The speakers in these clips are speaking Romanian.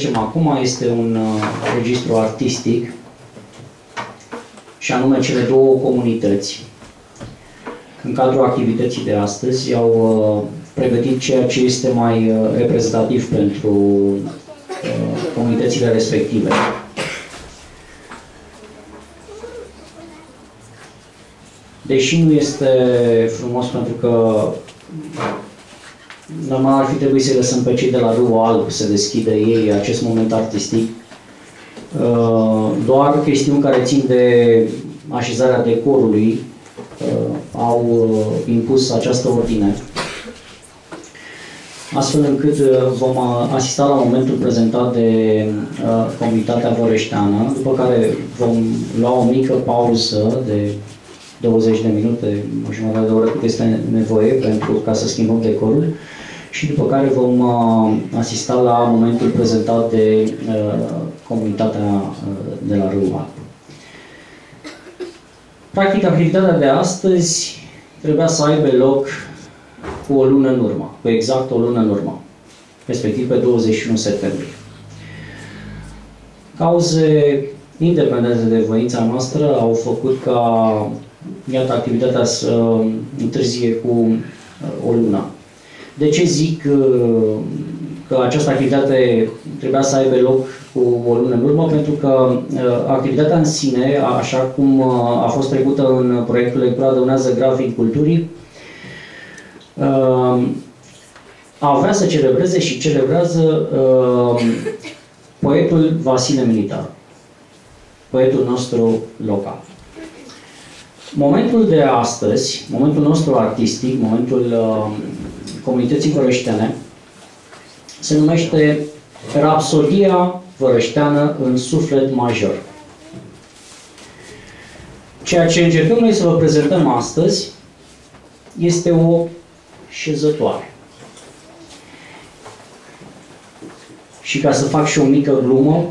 Registrul în care trecem acum este un uh, registru artistic și anume cele două comunități. În cadrul activității de astăzi au uh, pregătit ceea ce este mai uh, reprezentativ pentru comunitățile respective. Deși nu este frumos pentru că normal ar fi trebuit să lăsăm pe cei de la Râul Alb să deschidă ei acest moment artistic, uh, doar chestiuni care țin de așezarea decorului uh, au uh, impus această ordine. Astfel încât vom asista la momentul prezentat de comunitatea vorășteană, după care vom lua o mică pauză de 20 de minute, o jumătate de oră cât este nevoie pentru ca să schimbăm decorul și după care vom uh, asista la momentul prezentat de uh, comunitatea uh, de la Râul Practic, activitatea de astăzi trebuia să aibă loc cu o lună în urmă, cu exact o lună în urmă, respectiv pe 21 septembrie. Cauze independente de voința noastră au făcut ca iată, activitatea să întârzie cu uh, o lună. De ce zic uh, că această activitate trebuia să aibă loc cu o lună în urmă? Pentru că uh, activitatea în sine, așa cum a fost trecută în proiectul Lectura Dăunează Grafic Culturii, a vrea să celebreze și celebrează poetul Vasile Militar, poetul nostru local. Momentul de astăzi, momentul nostru artistic, momentul uh, comunității vărășteane, se numește Rapsodia vărășteană în suflet major. Ceea ce încercăm noi să vă prezentăm astăzi este o șezătoare. Și ca să fac și o mică glumă,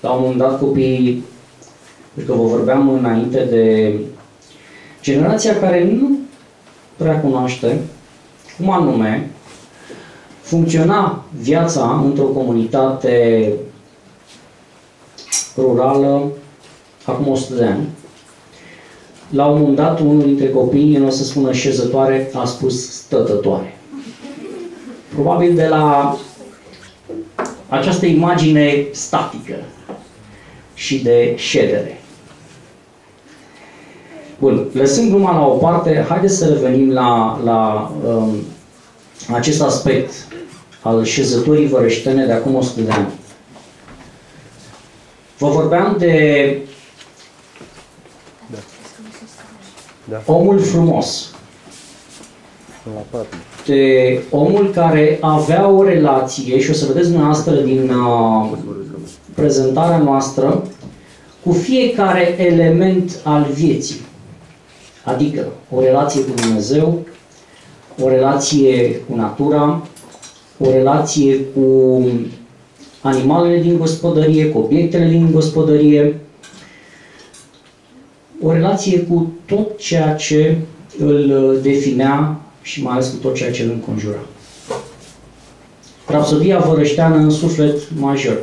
la un moment dat copiii, pentru că vă vorbeam înainte de Generația care nu prea cunoaște cum anume funcționa viața într-o comunitate rurală acum 100 de ani. La un moment dat, unul dintre copii, nu o să spună șezătoare, a spus stătătoare. Probabil de la această imagine statică și de ședere. Bun, lăsând gluma la o parte, haideți să revenim la, la um, acest aspect al șezăturii vărăștene de acum 100 de ani. Vă vorbeam de da. Da. omul frumos. De omul care avea o relație, și o să vedeți dumneavoastră din uh, prezentarea noastră, cu fiecare element al vieții. Adică o relație cu Dumnezeu, o relație cu natura, o relație cu animalele din gospodărie, cu obiectele din gospodărie, o relație cu tot ceea ce îl definea și mai ales cu tot ceea ce îl înconjura. Rapsodia vărășteană în suflet major.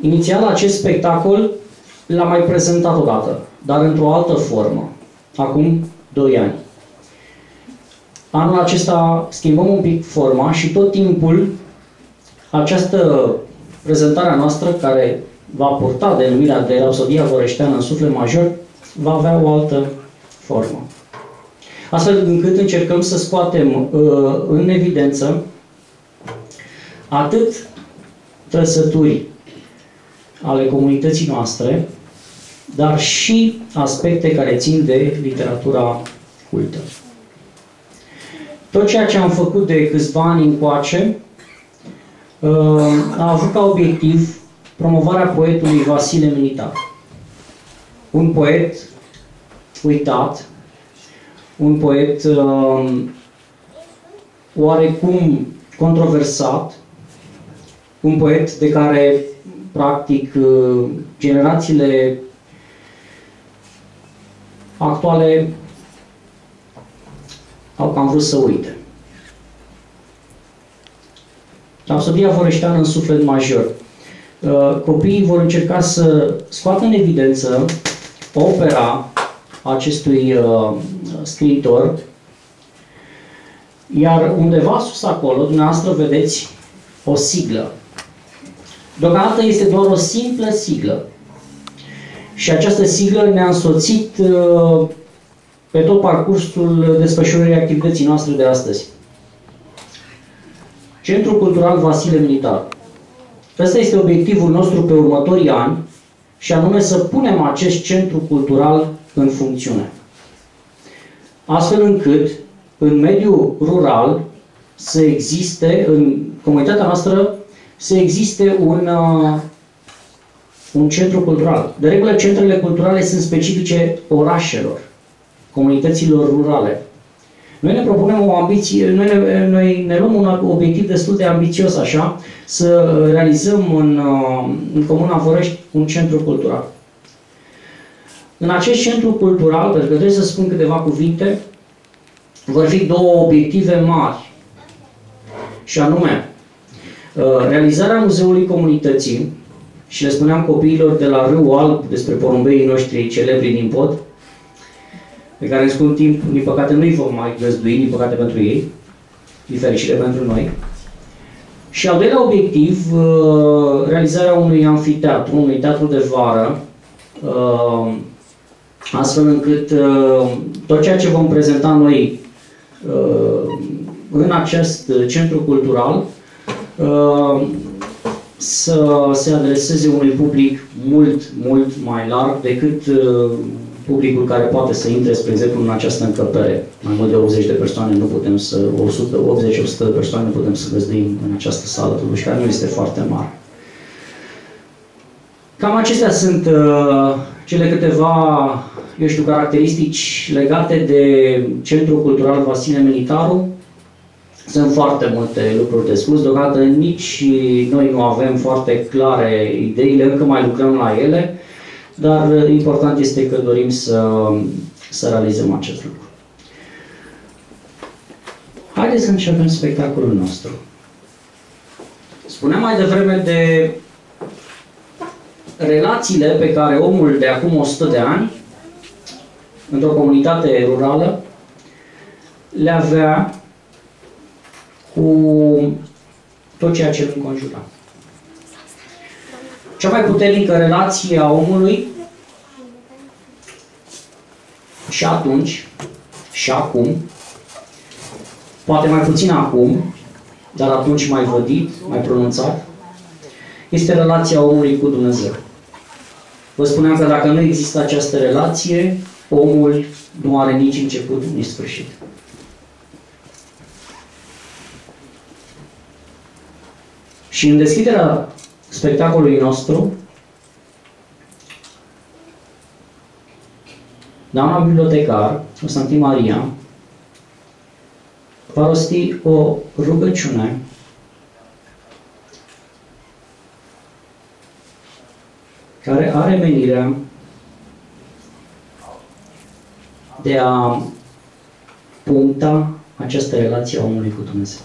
Inițial acest spectacol l-a mai prezentat odată dar într-o altă formă, acum 2 ani. Anul acesta schimbăm un pic forma și tot timpul această prezentare a noastră, care va purta denumirea de Rapsodia Vorășteană în suflet major, va avea o altă formă. Astfel încât încercăm să scoatem uh, în evidență atât trăsături ale comunității noastre, dar și aspecte care țin de literatura cultă. Tot ceea ce am făcut de câțiva ani încoace uh, a avut ca obiectiv promovarea poetului Vasile Militar. Un poet uitat, un poet uh, oarecum controversat, un poet de care, practic, uh, generațiile actuale au cam vrut să uite. Rapsodia Forășteană în suflet major. Uh, copiii vor încerca să scoată în evidență opera acestui uh, scriitor, iar undeva sus acolo, dumneavoastră vedeți o siglă. Deocamdată este doar o simplă siglă. Și această siglă ne-a însoțit uh, pe tot parcursul desfășurării activității noastre de astăzi. Centrul Cultural Vasile Militar. Ăsta este obiectivul nostru pe următorii ani și anume să punem acest centru cultural în funcțiune. Astfel încât în mediul rural să existe, în comunitatea noastră, să existe un, uh, un centru cultural. De regulă, centrele culturale sunt specifice orașelor, comunităților rurale. Noi ne propunem o ambiție, noi ne, noi ne luăm un obiectiv destul de ambițios așa, să realizăm în, uh, în Comuna Forești un centru cultural. În acest centru cultural, pentru că trebuie să spun câteva cuvinte, vor fi două obiective mari. Și anume, uh, realizarea Muzeului Comunității, și le spuneam copiilor de la Râu Alb despre porumbeii noștri celebri din pod, pe care în scurt timp, din păcate, nu-i vom mai găzdui, din păcate pentru ei, din fericire pentru noi. Și al doilea obiectiv, uh, realizarea unui anfiteatru, unui teatru de vară, uh, astfel încât uh, tot ceea ce vom prezenta noi în acest centru cultural să se adreseze unui public mult, mult mai larg decât publicul care poate să intre, spre exemplu, în această încăpere. Mai mult de 80 de persoane nu putem să, 80-100 de persoane nu putem să găzduim în această sală, totuși, care nu este foarte mare. Cam acestea sunt uh, cele câteva, eu știu, caracteristici legate de Centrul Cultural Vasile Militaru. Sunt foarte multe lucruri de spus, deocamdată nici noi nu avem foarte clare ideile, încă mai lucrăm la ele dar uh, important este că dorim să, să realizăm acest lucru. Haideți să începem spectacolul nostru. Spuneam mai devreme de relațiile pe care omul de acum 100 de ani, într-o comunitate rurală, le avea cu tot ceea ce îl înconjura. Cea mai puternică relație a omului și atunci și acum, poate mai puțin acum, dar atunci mai vădit, mai pronunțat, este relația omului cu Dumnezeu. Vă spuneam că dacă nu există această relație, omul nu are nici început, nici sfârșit. Și în deschiderea spectacolului nostru, doamna bibliotecar, Constantin Maria, va rosti o rugăciune care are menirea de a puncta această relație a omului cu Dumnezeu.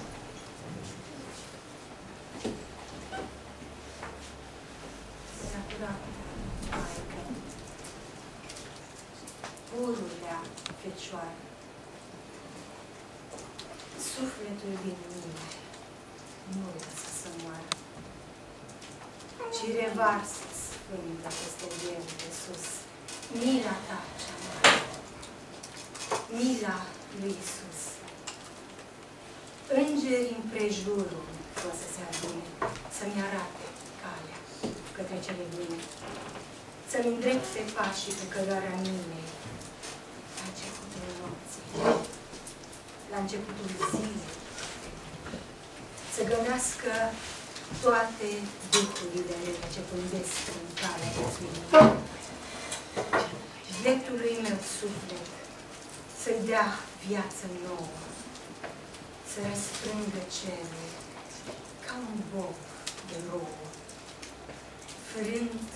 frânt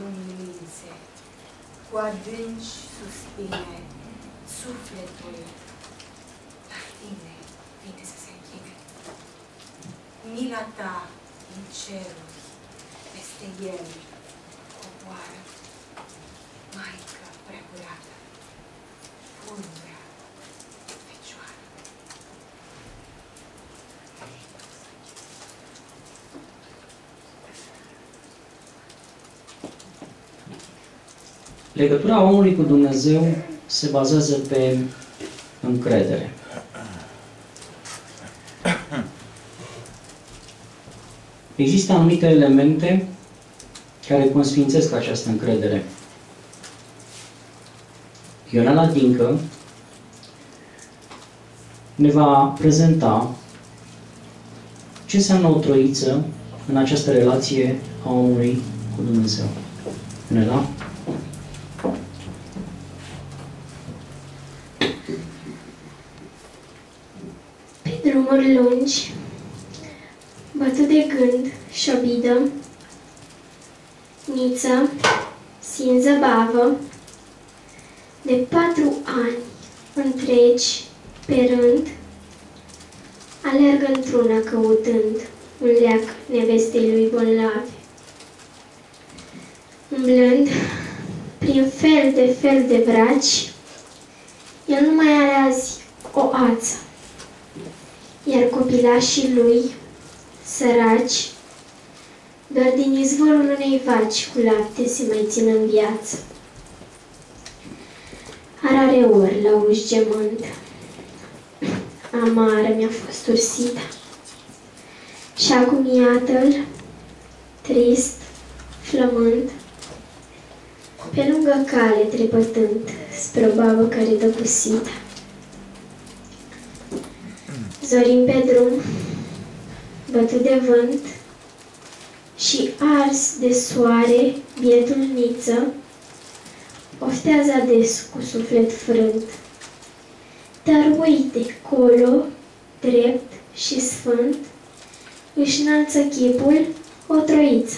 luminițe, cu adânci suspine, sufletul la tine vine să se închine, Mila ta în ceruri, peste el coboară, Maica preacurată, pulbere. Legătura omului cu Dumnezeu se bazează pe încredere. Există anumite elemente care consfințesc această încredere. Ionela Dincă ne va prezenta ce înseamnă o troiță în această relație a omului cu Dumnezeu. Ionela? Pe drumuri lungi, bătut de gând și obidă, Niță, sin zăbavă, de patru ani întregi, pe rând, alergă într-una căutând un leac nevestei lui bolnave. Umblând prin fel de fel de braci, el nu mai are azi o ață, iar copilașii lui, săraci, doar din izvorul unei vaci cu lapte se mai țin în viață. A rare ori la uși gemând, amară mi-a fost ursita. Și acum iată-l, trist, flămând, pe lungă cale trepătând spre o babă care dă cu sita. Zorim pe drum, bătut de vânt și ars de soare, bietul niță, oftează ades cu suflet frânt. Dar uite, colo, drept și sfânt, își înalță chipul o troiță.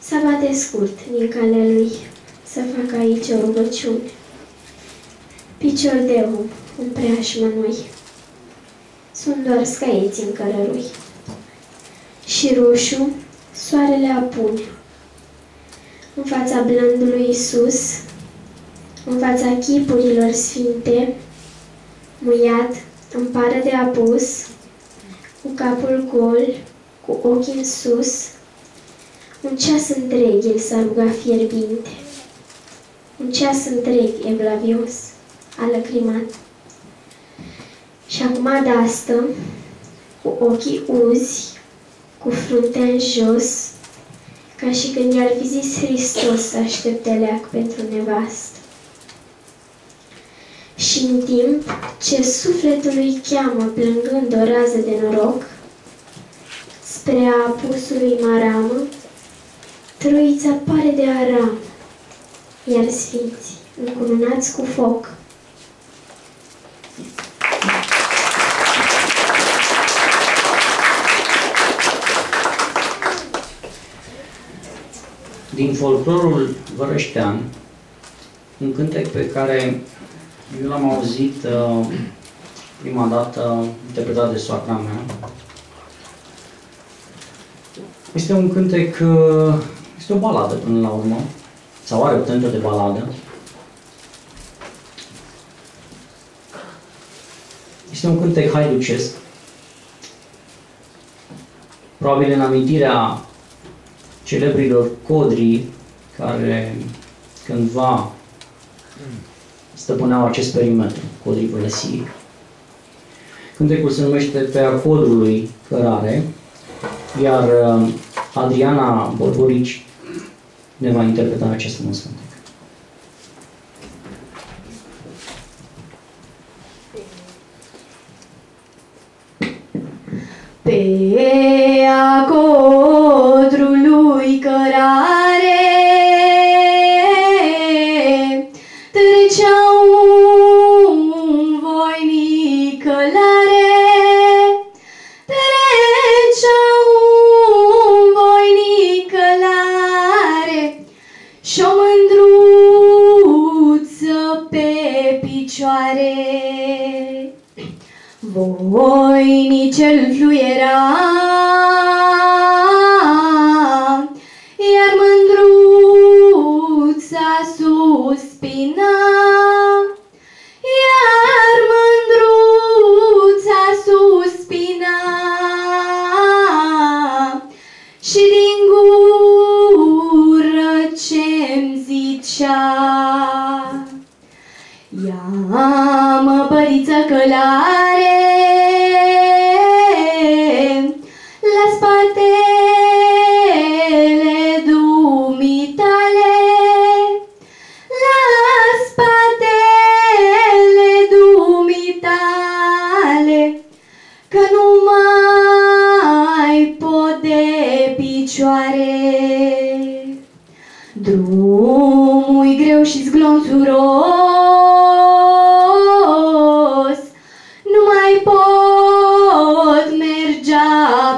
Să bate scurt din calea lui, să facă aici o rugăciune. Picior de om în preajmă noi sunt doar scăieți în cărărui. Și roșu, soarele apune. În fața blândului Isus, în fața chipurilor sfinte, muiat, în pară de apus, cu capul gol, cu ochii în sus, un ceas întreg el s-a rugat fierbinte. Un ceas întreg evlavios a lăcrimat. Și acum de asta, cu ochii uzi, cu fruntea în jos, ca și când i-ar fi zis Hristos să aștepte leac pentru nevastă. Și în timp ce sufletul îi cheamă plângând o rază de noroc, spre apusului maramă, troița pare de aram, iar sfinții încununați cu foc. Din folclorul vărăștean, un cântec pe care eu l-am auzit uh, prima dată interpretat de soacra mea. Este un cântec, uh, este o baladă până la urmă, sau are o tentă de baladă. Este un cântec haiducesc, probabil în amintirea celebrilor codri care cândva stăpâneau acest perimetru, codrii Vlăsiei. Cântecul se numește Pe acodului cărare, iar uh, Adriana Borborici ne va interpreta acest frumos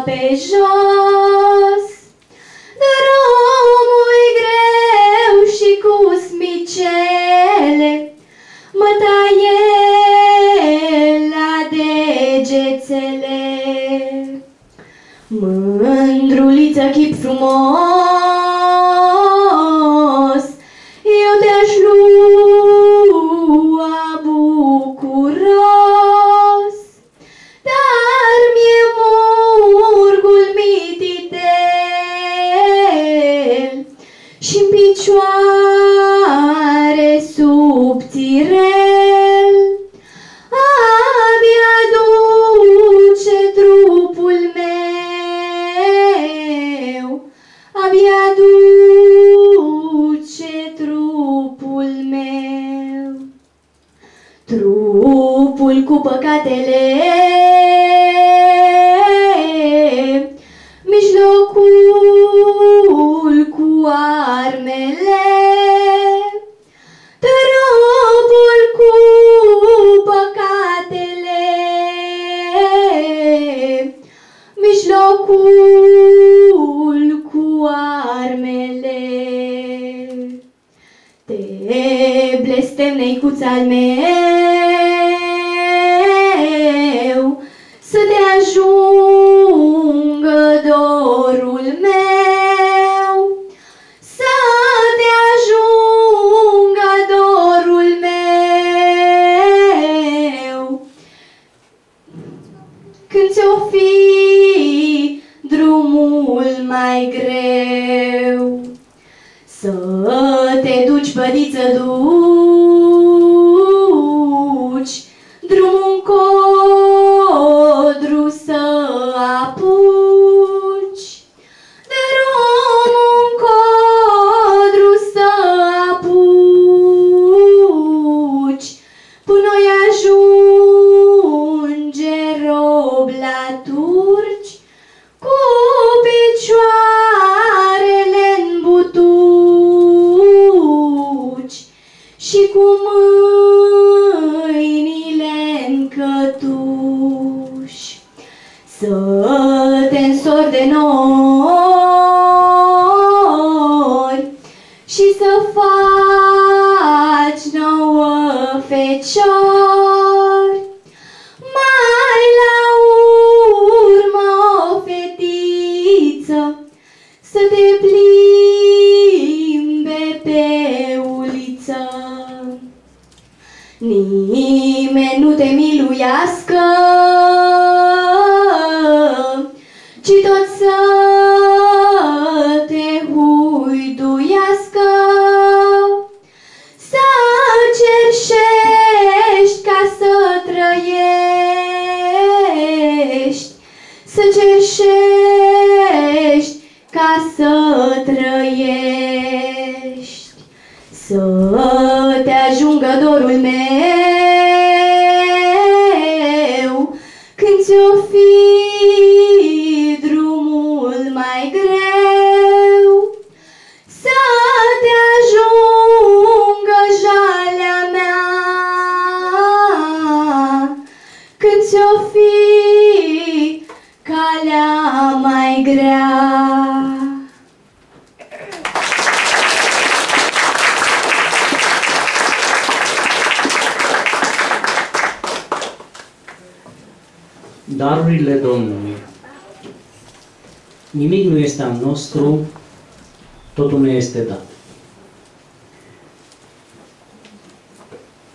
pe jos. Drumul greu și cu smicele mă taie la degețele. Mândruliță, chip frumos,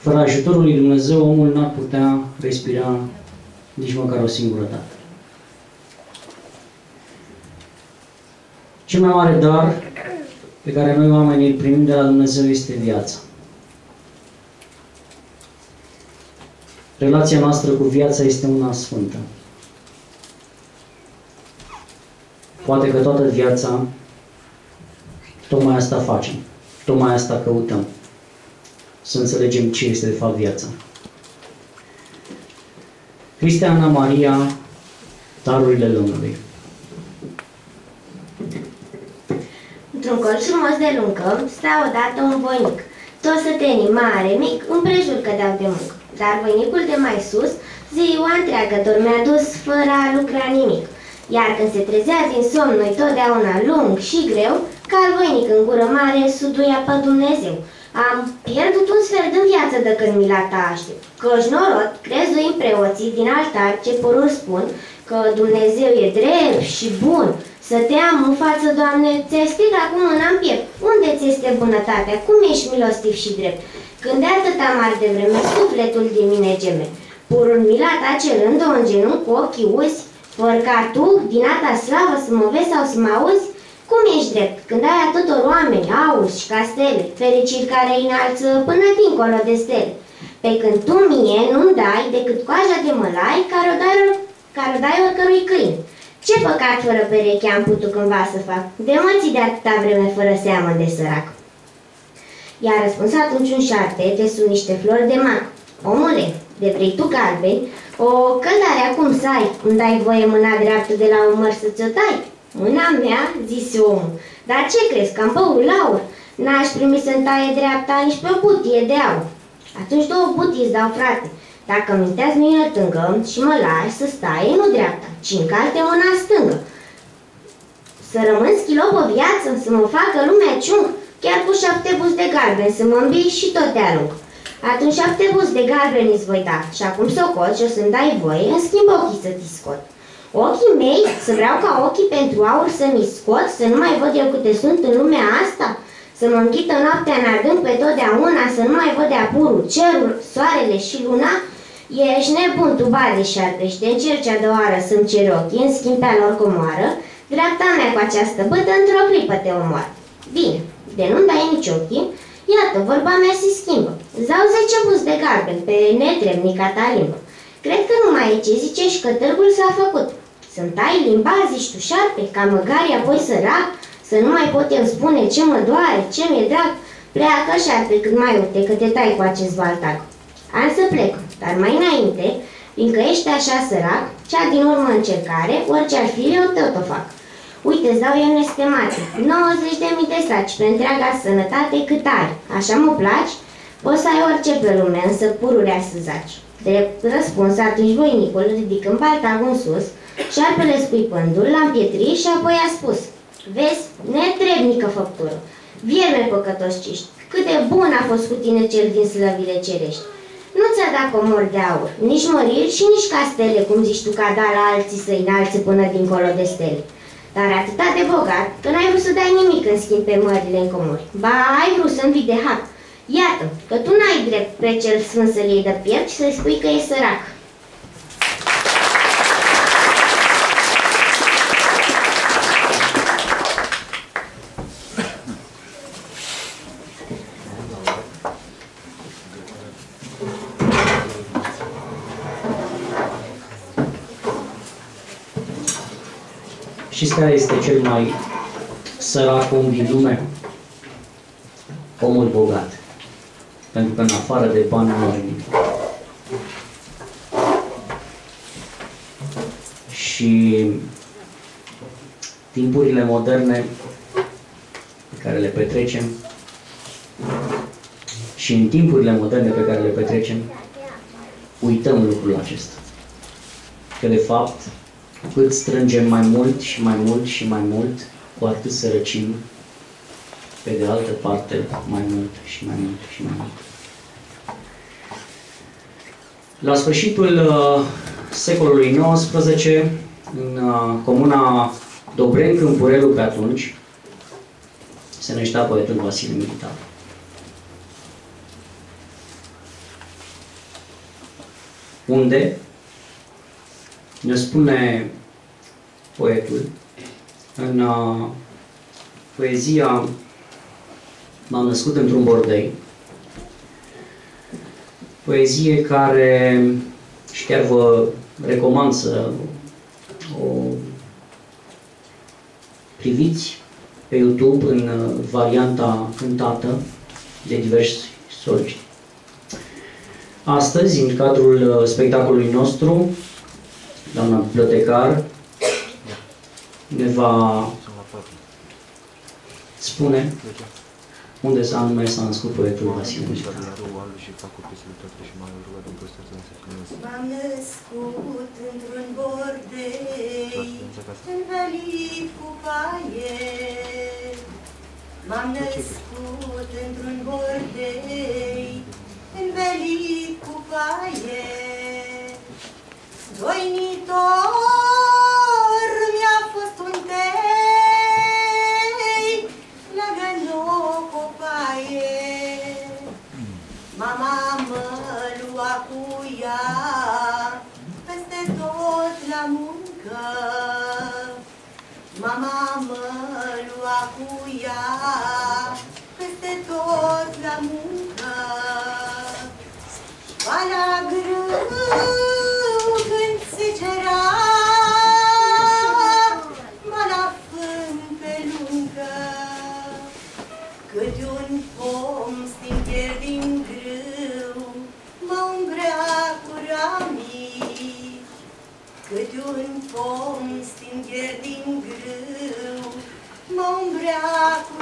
Fără ajutorul lui Dumnezeu, omul n-ar putea respira nici măcar o singură dată. Cel mai mare dar pe care noi oamenii îl primim de la Dumnezeu este viața. Relația noastră cu viața este una sfântă. Poate că toată viața tocmai asta facem, tocmai asta căutăm să înțelegem ce este de fapt viața. Cristiana Maria, Tarurile Domnului Într-un colț frumos de lungă sta odată un voinic, toți sătenii mare, mic, împrejur cădeau de muncă. Dar voinicul de mai sus, ziua întreagă dormea dus fără a lucra nimic. Iar când se trezea din somn, noi totdeauna lung și greu, ca voinic în gură mare, suduia pe Dumnezeu. Am pierdut un sfert în viață de când mi l-a aștept. Căci norod, crezuim preoții din altar ce porul spun că Dumnezeu e drept și bun. Să te am în față, Doamne, ți-ai strigat acum în am piept. Unde ți este bunătatea? Cum ești milostiv și drept? Când de atâta mare de vreme sufletul din mine geme. Purul milat cerând-o în genunchi cu ochii uzi, fără ca tu, din ata slavă, să mă vezi sau să mă auzi, cum ești drept, când ai atâtor oameni, auzi și castele, fericiri care îi înalță până dincolo de stele? Pe când tu mie nu-mi dai decât coaja de mălai care o dai, care o dai oricărui câine. Ce păcat fără pereche am putut cândva să fac? De mă de atâta vreme fără seamă de sărac. I-a răspuns atunci un șarte, te sunt niște flori de mac. Omule, de vrei tu galbeni, o căldare acum să ai, îmi dai voie mâna dreaptă de la umăr să ți-o tai? Mâna mea, zise omul, dar ce crezi, că am băut laur? N-aș primi să-mi taie dreapta nici pe o butie de aur. Atunci două butii îți dau, frate. Dacă mintează mâină tângă și mă lași să stai, nu dreapta, ci încalte mâna stângă. Să rămân schilop o viață, să mă facă lumea ciung, chiar cu șapte bus de galben, să mă îmbii și tot te arunc. Atunci șapte bus de galben îți voi da și acum socot și o să-mi dai voie, în schimb ochii să ți scot. Ochii mei, să vreau ca ochii pentru aur să mi scot, să nu mai văd eu câte sunt în lumea asta, să mă închită noaptea în adânc pe totdeauna, să nu mai văd de apurul, cerul, soarele și luna, Ești nebun, tu bade șarpe și te încerci a doua oară să-mi ceri ochii, în schimb pe lor comoară, dreapta mea cu această bătă într-o clipă te omoară. Bine, de nu-mi dai nici ochii, iată, vorba mea se schimbă. Zau zece bus de galben pe netrebnica ta limbă. Cred că nu mai e ce zice și că târgul s-a făcut. Să-mi tai limba, zici tu șarpe, ca măgaria apoi sărac, să nu mai pot eu spune ce mă doare, ce mi-e drag, pleacă șarpe cât mai uite că te tai cu acest baltac. Am să plec, dar mai înainte, fiindcă ești așa sărac, cea din urmă încercare, orice ar fi, eu tot o fac. Uite, îți dau eu nestemate, 90 de mii de saci pe întreaga sănătate cât ai. Așa mă placi? Poți să ai orice pe lume, însă pururea să zaci. De răspuns, atunci voinicul, ridicând baltagul în sus, șarpele scuipându-l, l-a împietrit și apoi a spus, Vezi, netrebnică făptură, vierme păcătoși cât de bun a fost cu tine cel din slăvile cerești. Nu ți-a dat comor de aur, nici măriri și nici castele, cum zici tu, ca da la alții să înalți până dincolo de stele. Dar atâta de bogat, că n-ai vrut să dai nimic în schimb pe mările în comori. Ba, ai vrut să învii de hac. Iată, că tu n-ai drept pe cel sfânt să-l iei de piept și să-i spui că e sărac. Știți care este cel mai sărac om din lume? Omul bogat. Pentru că în afară de bani nu are nimic. Și timpurile moderne pe care le petrecem și în timpurile moderne pe care le petrecem, uităm lucrul acesta. Că de fapt cât strângem mai mult și mai mult și mai mult, cu atât sărăcim, pe de altă parte, mai mult și mai mult și mai mult. La sfârșitul uh, secolului XIX, în uh, comuna Dobren, Câmpurelu pe atunci, se năștea poetul Vasile Militar. Unde ne spune poetul în uh, poezia M-am născut într-un bordei, poezie care și chiar vă recomand să o priviți pe YouTube în uh, varianta cântată de diversi soliști. Astăzi, în cadrul uh, spectacolului nostru, doamna bibliotecar ne va spune unde s-a anume s-a născut poetul Vasile Muzica. M-am născut într-un bordei, învelit cu paie. M-am născut într-un bordei, învelit cu paie. Doinitor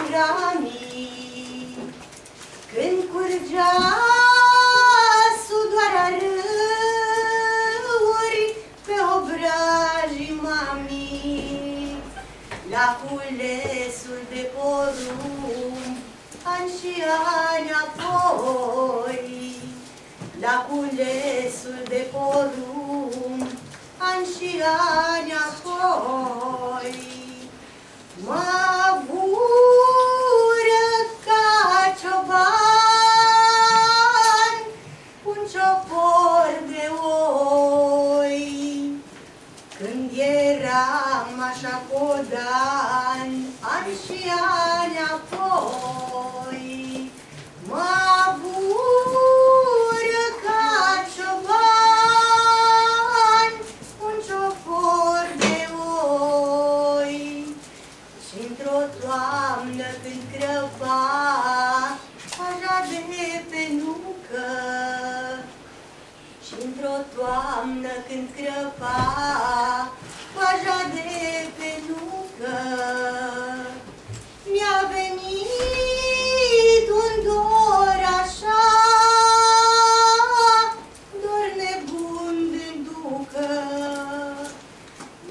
cu ramii. Când curgea sudoarea râuri pe obrajii mamii, la culesul de porumb, ani și ani apoi. La culesul de porumb, ani și ani apoi.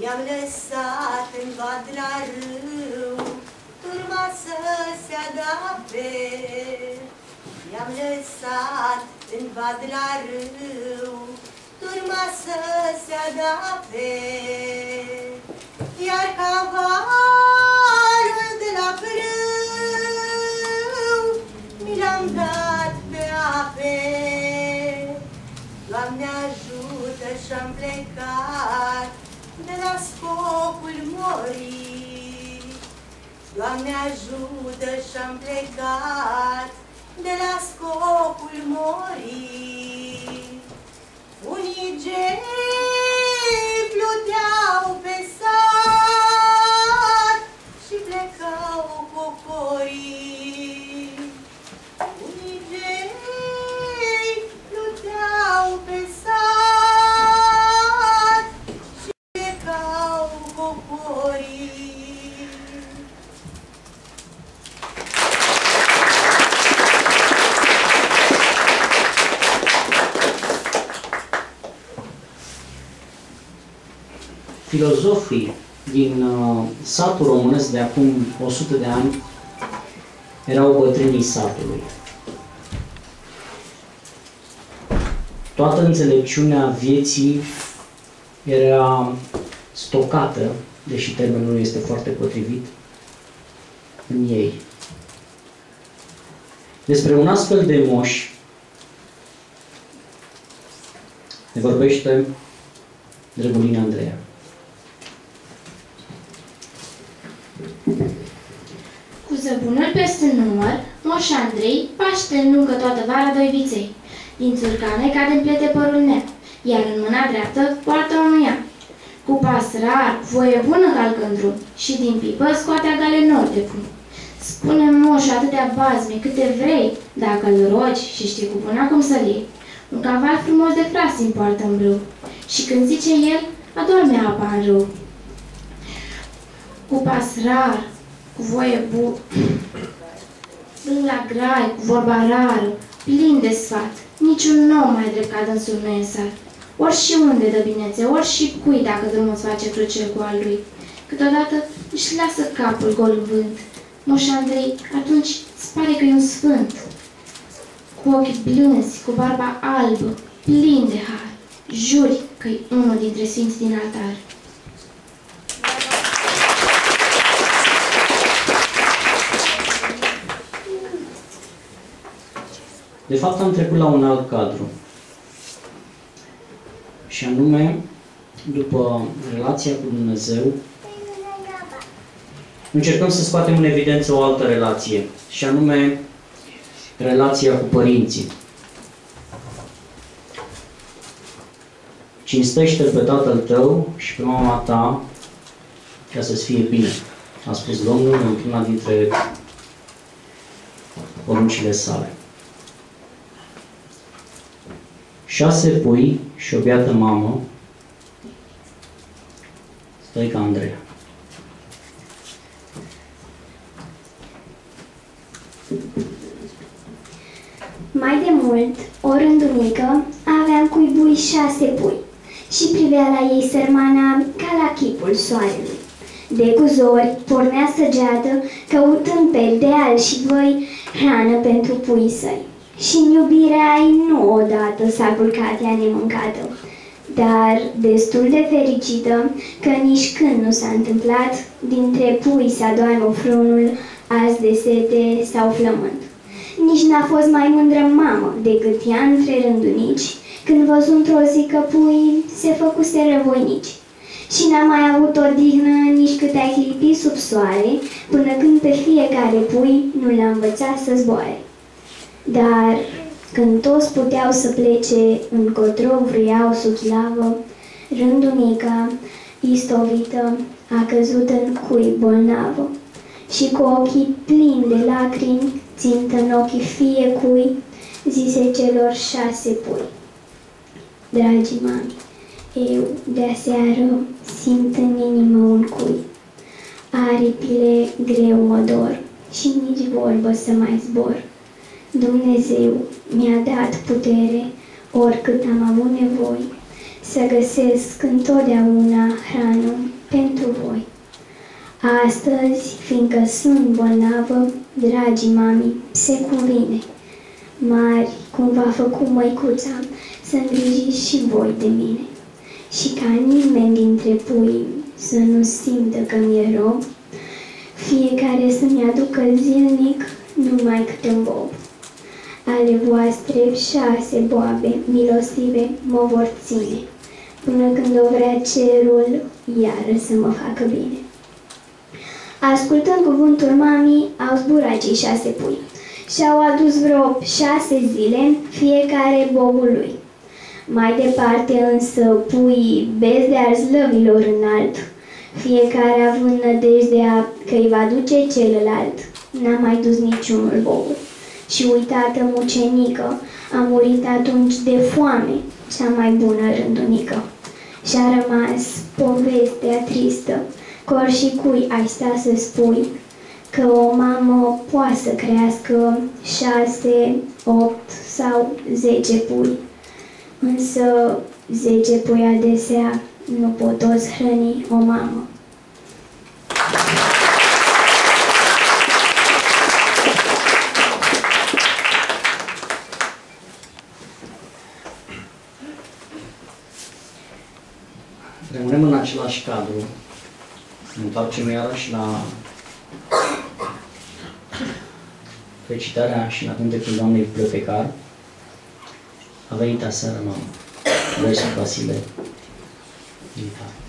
I-am lăsat în vad la râu, turma să se adapte. I-am lăsat în vad la râu, turma să se adapte. Iar cavalul de la brâu, mi l-am dat pe ape. Doamne ajută și-am plecat de la scopul morii. Doamne ajută și-am plecat de la scopul morii. Unigei pluteau Filozofii din uh, satul românesc de acum 100 de ani erau bătrânii satului. Toată înțelepciunea vieții era stocată, deși termenul nu este foarte potrivit, în ei. Despre un astfel de moș ne vorbește Drăgulina Andreea. Cu zăbunul peste număr, Moș Andrei paște în lungă toată vara doi viței. Din țurcane cade în piete părul net, iar în mâna dreaptă poartă un ia. Cu pas rar, voie bună calcă în drum și din pipă scoate agale nori de fum. Spune moș atâtea bazme câte vrei, dacă îl rogi și știi cu până cum să-l iei. Un caval frumos de frasi în poartă în brâu. Și când zice el, adorme apa în râu. Cu pas rar, cu voie bu... Plâng la grai, cu vorba rară, plin de sfat. Niciun nou mai drept ca dânsul nu e sat. Ori și unde dă binețe, ori și cui dacă drumul îți face crucel cu al lui. Câteodată își lasă capul gol în vânt. Moș Andrei, atunci îți pare că e un sfânt. Cu ochi blânzi, cu barba albă, plin de har. Juri că e unul dintre sfinți din altar. De fapt, am trecut la un alt cadru. Și anume, după relația cu Dumnezeu, încercăm să scoatem în evidență o altă relație, și anume relația cu părinții. Cinstește pe tatăl tău și pe mama ta ca să-ți fie bine, a spus Domnul în una dintre poruncile sale. Șase pui și o beată mamă, stai ca Andreea. Mai de mult, o rândunică avea cuibui șase pui și privea la ei sărmana ca la chipul soarelui. De cuzori pornea săgeată, căutând pe deal și voi hrană pentru puii săi. Și în iubirea ei nu odată s-a culcat ea nemâncată, dar destul de fericită că nici când nu s-a întâmplat, dintre pui să adoarmă frunul, azi de sete sau flământ. Nici n-a fost mai mândră mamă decât ea între rândunici, când văzut într-o zi că puii se făcuseră voinici. Și n-a mai avut odihnă nici cât ai clipi sub soare, până când pe fiecare pui nu l-a învățat să zboare. Dar când toți puteau să plece încotro vreau sub slavă, rândunica, istovită, a căzut în cui bolnavă și cu ochii plini de lacrimi, țintă în ochii fiecui, zise celor șase pui. Dragii mami, eu de aseară simt în inimă un cui. Aripile greu mă dor și nici vorbă să mai zbor. Dumnezeu mi-a dat putere, oricât am avut nevoi, să găsesc întotdeauna hrană pentru voi. Astăzi, fiindcă sunt bolnavă, dragii mami, se cuvine. Mari, cum v-a făcut măicuța, să îngrijiți și voi de mine. Și ca nimeni dintre pui să nu simtă că mi-e rob, fiecare să-mi aducă zilnic numai câte un bob. Ale voastre șase boabe milostive mă vor ține, până când o vrea cerul iară să mă facă bine. Ascultând cuvântul mamii, au zburat cei șase pui și-au adus vreo șase zile fiecare bobul lui. Mai departe însă pui bez de arzlăvilor înalt, fiecare având nădejdea că îi va duce celălalt, n-a mai dus niciunul bobul. Și uitată mucenică, a murit atunci de foame, cea mai bună rândunică. Și-a rămas povestea tristă, cor și cui ai sta să spui că o mamă poate să crească șase, opt sau zece pui. Însă zece pui adesea nu pot toți hrăni o mamă. Rămânem în același cadru. Ne întoarcem iarăși la recitarea și la cântecul Doamnei Bibliotecar. A venit aseară, mamă. Versul Vasile. Militar.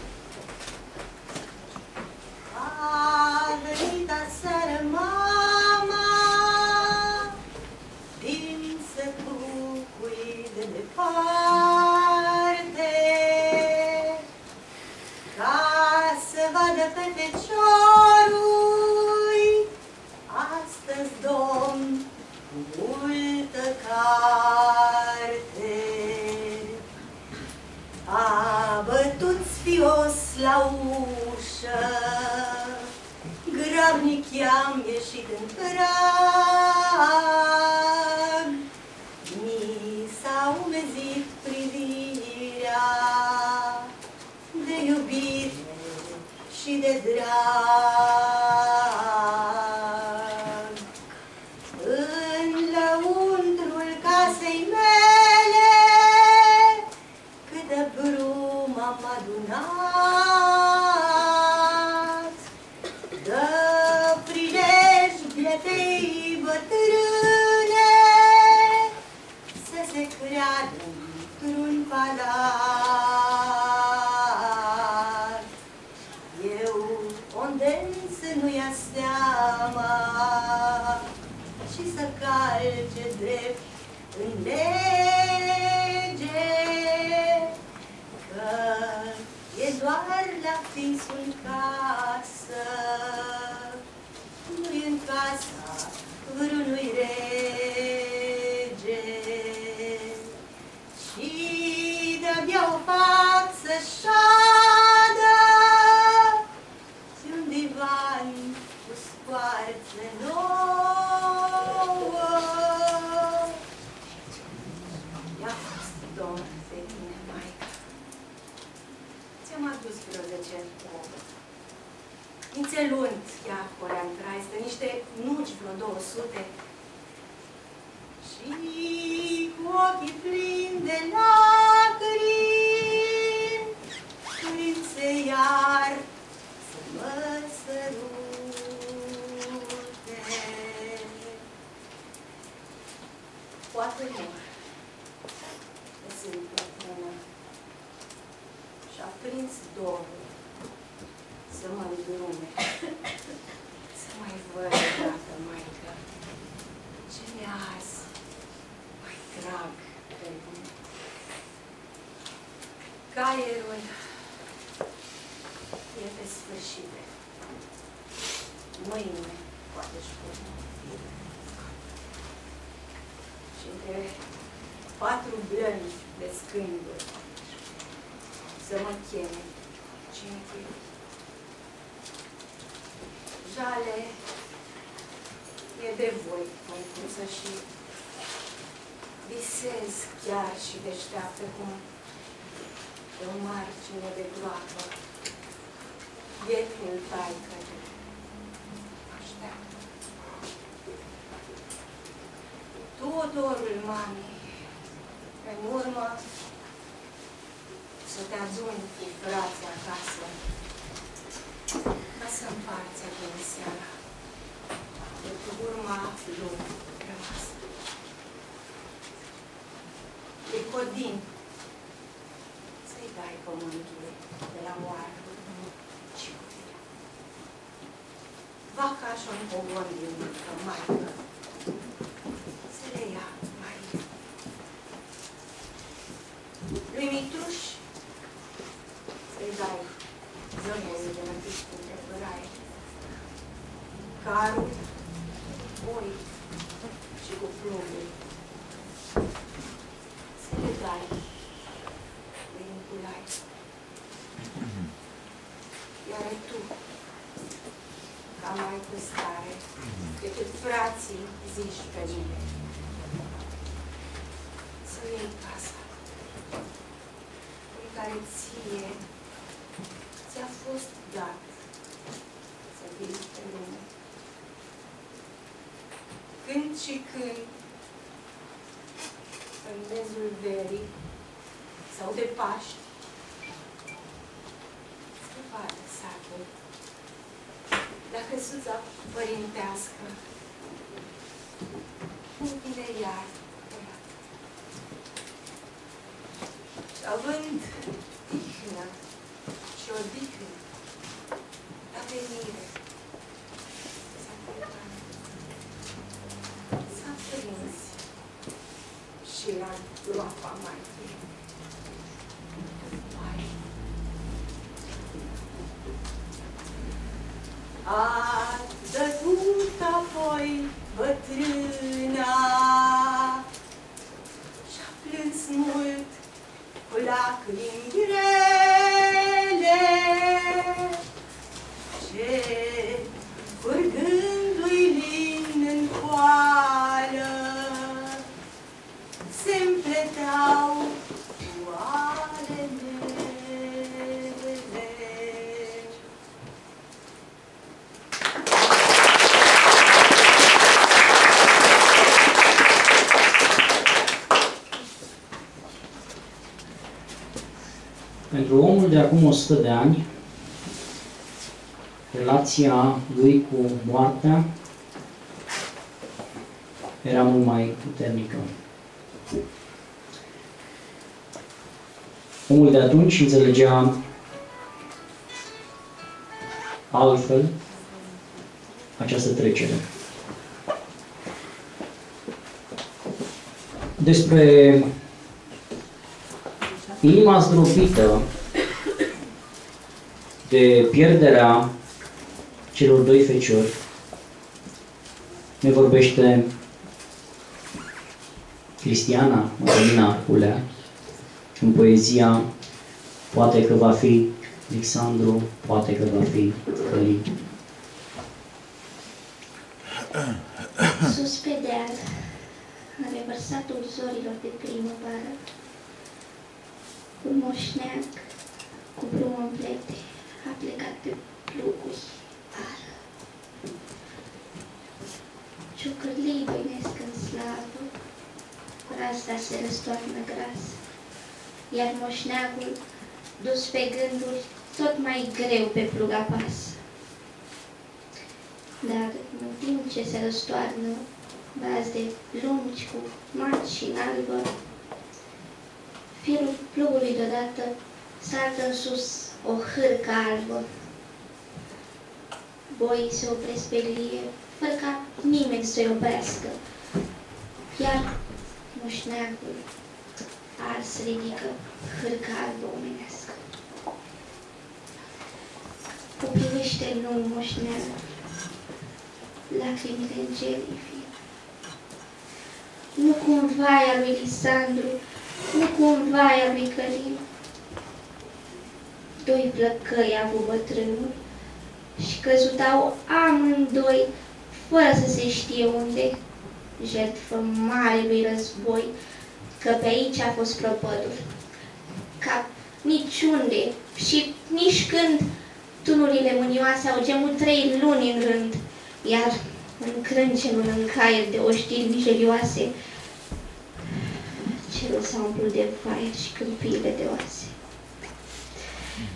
Doar la fixul în casă, nu în casa vreunui Nițelunt, ia acolo în traistă, niște nuci vreo 200. Și cu ochii plini de lacrimi, prințe iar să mă sărute. Poate nu, că sunt bătrână și-a prins dorul să mă îndrume, să mai văd odată, maică, ce mi azi mai drag de mine. Caierul e pe sfârșit. Mâine poate-și pune. Și între patru blăni de scânduri să mă cheme cine cheme. Jale e de voi, măicuță, și visez chiar și deșteaptă cum pe o margine de groapă vietul taică te așteaptă. Tu, dorul mamei, în urmă să te aduni cu frații acasă ca să împarți din seara de pe urma lumii De Codin să-i dai pământul de la oară și copila. Vaca și-o împogoni din mică maică să le ia mai lui Mitruș să-i dai zămozul de la piscul de păraie, carul, oi și cu plumbii. Să le dai lui Niculai. Iar ai tu, ca mai cu stare, decât frații zici pe mine, să iei casa în care ție ți-a fost dat să fii pe lume. Când și când, în mezul verii sau de Paști, se vadă satul, dacă suța părintească, cum vine iar curat. Și având tihnă și odihnă la venire, s-a plecat, s-a prins și la groapa mai Mai. A dătut apoi bătrâna și-a plâns mult cu lacrimi grele de acum 100 de ani, relația lui cu moartea era mult mai puternică. Omul de atunci înțelegea altfel această trecere. Despre inima zdrobită de pierderea celor doi feciori ne vorbește Cristiana Madalina Arculea în poezia Poate că va fi Alexandru, poate că va fi Călin. Sus pe deal, în revărsatul zorilor de primăvară, un moșneag cu plumă în plete a plecat pe pluguri ară. Ciocârlii băinesc în slavă, razda se răstoarnă gras, iar moșneagul, dus pe gânduri, tot mai greu pe plug apasă. Dar în timp ce se răstoarnă de lungi cu maci și în albă, firul plugului deodată saltă în sus o hârcă albă. Boii se opresc pe lie, fără ca nimeni să-i oprească. Iar moșneagul ars ridică hârca albă omenească. O privește nou moșneagă, lacrimile îngerii fie. Nu cumva a lui Lisandru, nu cumva a lui Călin. Doi plăcăi a avut bătrânul și căzutau amândoi, fără să se știe unde, jertfă mare lui război, că pe aici a fost prăpădul. Ca niciunde și nici când tunurile mânioase au gemut trei luni în rând, iar în crâncenul în caier de oștiri mijelioase, cerul s-a umplut de faier și câmpiile de oase.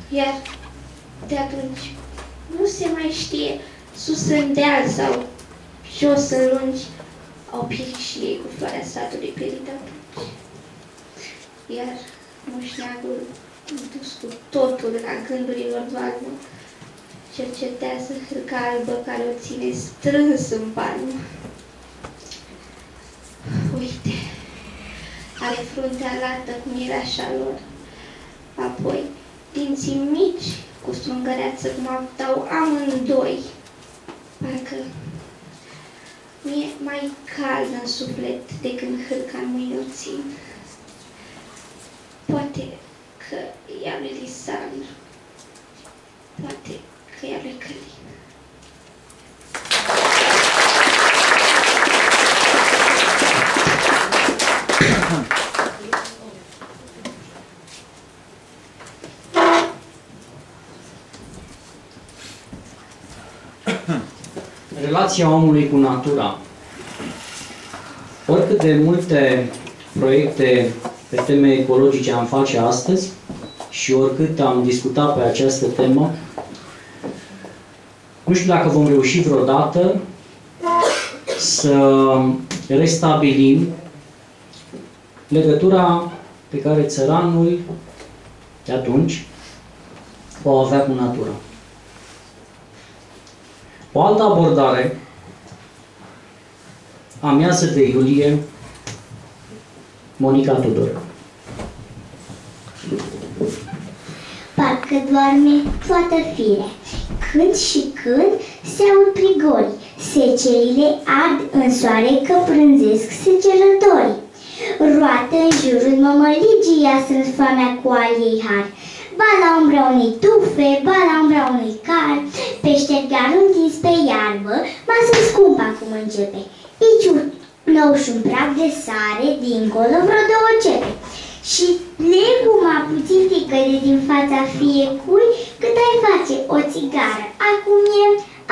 Iar de atunci nu se mai știe sus în deal sau jos în lungi, au pierit și ei cu floarea satului pierit atunci. Iar moșneagul, dus cu totul la gândurilor valmă, cercetează hârca albă care o ține strâns în palmă. Uite, are fruntea lată cum era așa lor. Apoi, dinții mici, cu strungăreață cum dau amândoi. Parcă mi-e mai cald în suflet de când hârca în mâine o țin. Poate că ea lui Lisandru, poate că ea lui Călin. Relația omului cu natura. Oricât de multe proiecte pe teme ecologice am face astăzi și oricât am discutat pe această temă, nu știu dacă vom reuși vreodată să restabilim legătura pe care țăranul de atunci o avea cu natura. O altă abordare, amiază de iulie, Monica Tudor. Parcă doarme toată firea. Când și când se aud prigori, secerile ard în soare că prânzesc secerătorii. Roată în jurul mămăligii ia sunt foamea cu al ei har. Ba la umbra unei tufe, ba la umbra unui car, peștergar întins pe iarbă, masă scumpă acum începe. Aici un nou și un prag de sare, dincolo vreo două cepe. Și leguma puțin ticăde din fața fiecui, cât ai face o țigară. Acum e,